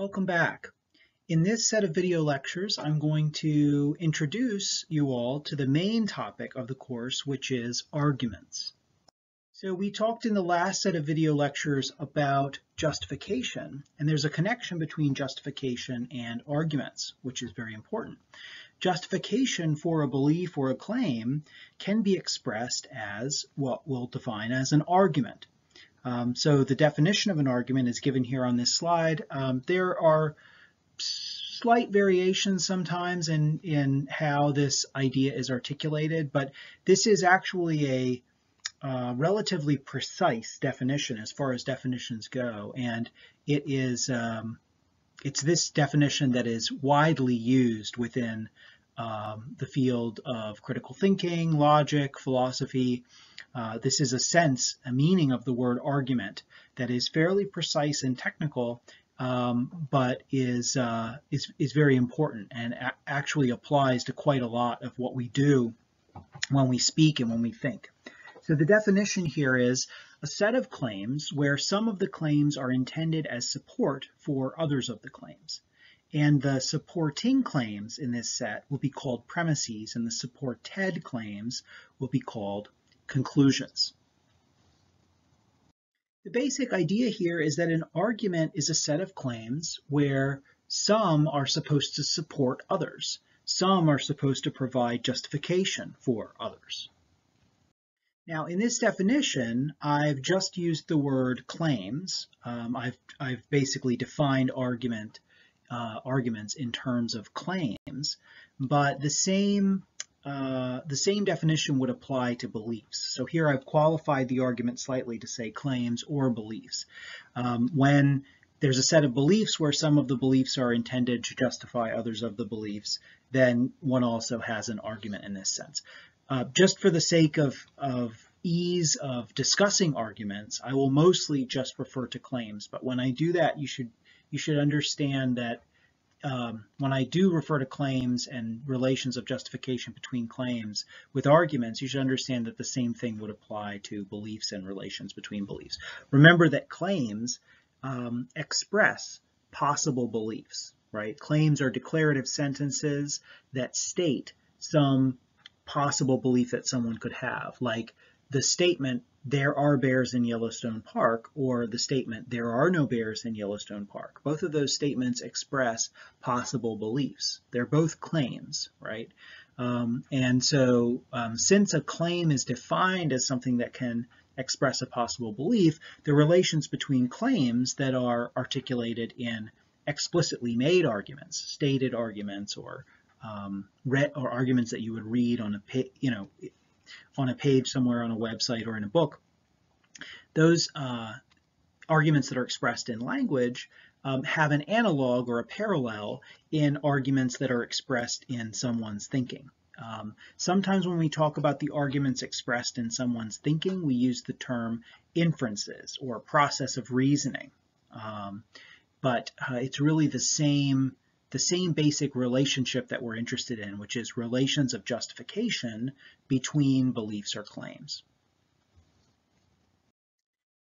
Welcome back. In this set of video lectures, I'm going to introduce you all to the main topic of the course, which is arguments. So we talked in the last set of video lectures about justification, and there's a connection between justification and arguments, which is very important. Justification for a belief or a claim can be expressed as what we'll define as an argument. Um, so the definition of an argument is given here on this slide. Um, there are slight variations sometimes in, in how this idea is articulated, but this is actually a uh, relatively precise definition as far as definitions go, and it is um, it's this definition that is widely used within um, the field of critical thinking, logic, philosophy, uh, this is a sense, a meaning of the word argument that is fairly precise and technical, um, but is, uh, is, is very important and actually applies to quite a lot of what we do when we speak and when we think. So the definition here is a set of claims where some of the claims are intended as support for others of the claims. And the supporting claims in this set will be called premises, and the supported claims will be called conclusions. The basic idea here is that an argument is a set of claims where some are supposed to support others. Some are supposed to provide justification for others. Now, in this definition, I've just used the word claims. Um, I've, I've basically defined argument, uh, arguments in terms of claims, but the same uh, the same definition would apply to beliefs. So here I've qualified the argument slightly to say claims or beliefs. Um, when there's a set of beliefs where some of the beliefs are intended to justify others of the beliefs, then one also has an argument in this sense. Uh, just for the sake of, of ease of discussing arguments, I will mostly just refer to claims. But when I do that, you should you should understand that um, when I do refer to claims and relations of justification between claims with arguments, you should understand that the same thing would apply to beliefs and relations between beliefs. Remember that claims um, express possible beliefs, right? Claims are declarative sentences that state some possible belief that someone could have, like the statement, there are bears in Yellowstone Park, or the statement, there are no bears in Yellowstone Park. Both of those statements express possible beliefs. They're both claims, right? Um, and so um, since a claim is defined as something that can express a possible belief, the relations between claims that are articulated in explicitly made arguments, stated arguments, or um, or arguments that you would read on a you know on a page somewhere on a website or in a book, those uh, arguments that are expressed in language um, have an analog or a parallel in arguments that are expressed in someone's thinking. Um, sometimes when we talk about the arguments expressed in someone's thinking, we use the term inferences or process of reasoning. Um, but uh, it's really the same the same basic relationship that we're interested in, which is relations of justification between beliefs or claims.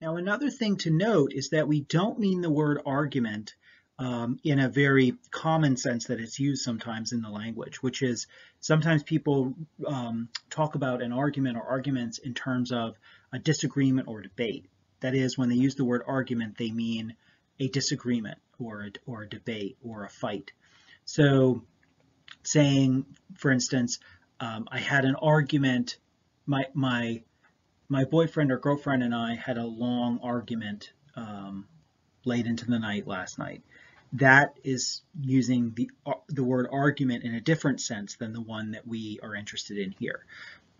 Now, another thing to note is that we don't mean the word argument um, in a very common sense that it's used sometimes in the language, which is sometimes people um, talk about an argument or arguments in terms of a disagreement or debate. That is, when they use the word argument, they mean a disagreement or a, or a debate or a fight. So saying, for instance, um, I had an argument, my, my, my boyfriend or girlfriend and I had a long argument um, late into the night last night. That is using the, uh, the word argument in a different sense than the one that we are interested in here.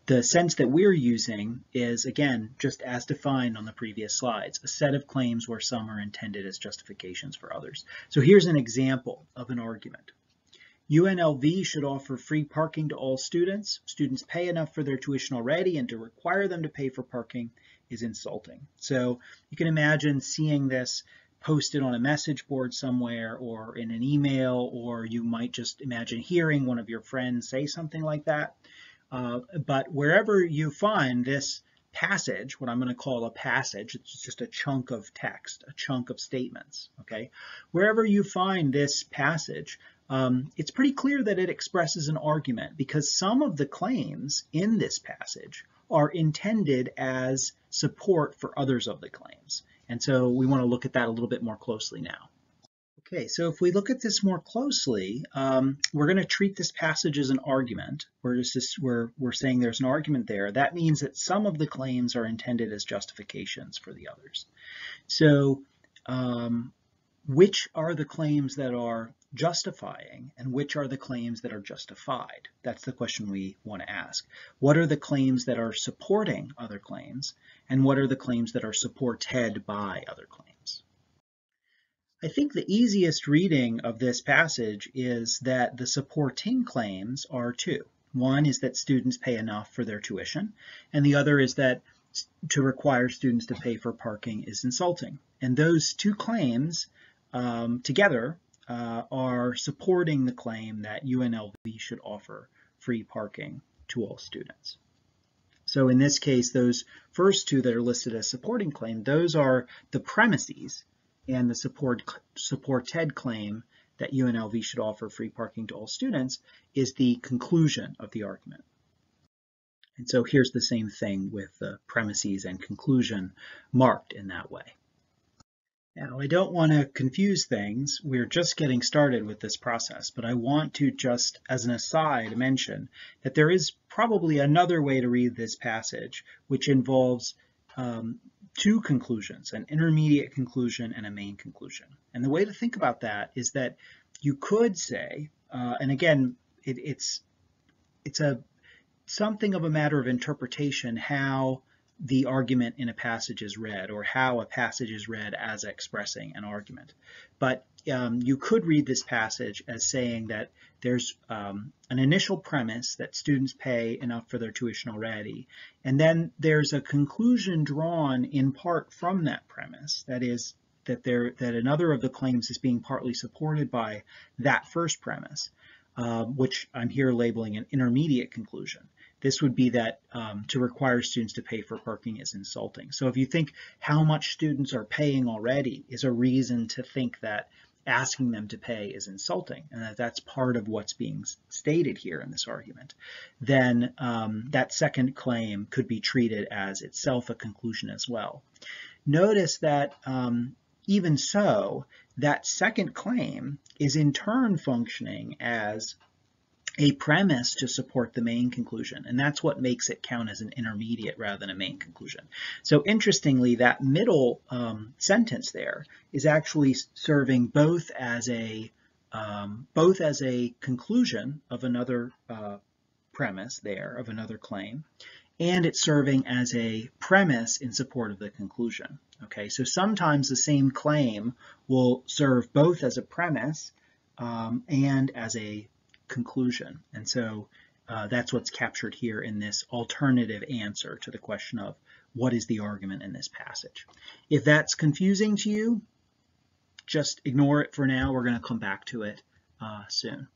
The sense that we're using is, again, just as defined on the previous slides, a set of claims where some are intended as justifications for others. So here's an example of an argument. UNLV should offer free parking to all students. Students pay enough for their tuition already, and to require them to pay for parking is insulting. So you can imagine seeing this posted on a message board somewhere or in an email, or you might just imagine hearing one of your friends say something like that. Uh, but wherever you find this passage, what I'm going to call a passage, it's just a chunk of text, a chunk of statements, okay? Wherever you find this passage, um, it's pretty clear that it expresses an argument because some of the claims in this passage are intended as support for others of the claims. And so we want to look at that a little bit more closely now. Okay, so if we look at this more closely, um, we're going to treat this passage as an argument. We're just we're we're saying there's an argument there. That means that some of the claims are intended as justifications for the others. So, um, which are the claims that are justifying and which are the claims that are justified? That's the question we want to ask. What are the claims that are supporting other claims and what are the claims that are supported by other claims? I think the easiest reading of this passage is that the supporting claims are two. One is that students pay enough for their tuition, and the other is that to require students to pay for parking is insulting. And those two claims um, together uh, are supporting the claim that UNLV should offer free parking to all students. So in this case, those first two that are listed as supporting claim, those are the premises and the support supported claim that UNLV should offer free parking to all students is the conclusion of the argument. And so here's the same thing with the premises and conclusion marked in that way. Now, I don't want to confuse things. We're just getting started with this process, but I want to just, as an aside, mention that there is probably another way to read this passage, which involves um, two conclusions, an intermediate conclusion and a main conclusion. And the way to think about that is that you could say, uh, and again, it, it's it's a something of a matter of interpretation how the argument in a passage is read or how a passage is read as expressing an argument. But um, you could read this passage as saying that there's um, an initial premise that students pay enough for their tuition already, and then there's a conclusion drawn in part from that premise, that is, that there that another of the claims is being partly supported by that first premise, uh, which I'm here labeling an intermediate conclusion. This would be that um, to require students to pay for parking is insulting. So if you think how much students are paying already is a reason to think that asking them to pay is insulting and that that's part of what's being stated here in this argument, then um, that second claim could be treated as itself a conclusion as well. Notice that um, even so, that second claim is in turn functioning as a premise to support the main conclusion. And that's what makes it count as an intermediate rather than a main conclusion. So interestingly, that middle um, sentence there is actually serving both as a um, both as a conclusion of another uh, premise there, of another claim, and it's serving as a premise in support of the conclusion. Okay, so sometimes the same claim will serve both as a premise um, and as a conclusion. And so uh, that's what's captured here in this alternative answer to the question of what is the argument in this passage. If that's confusing to you, just ignore it for now. We're going to come back to it uh, soon.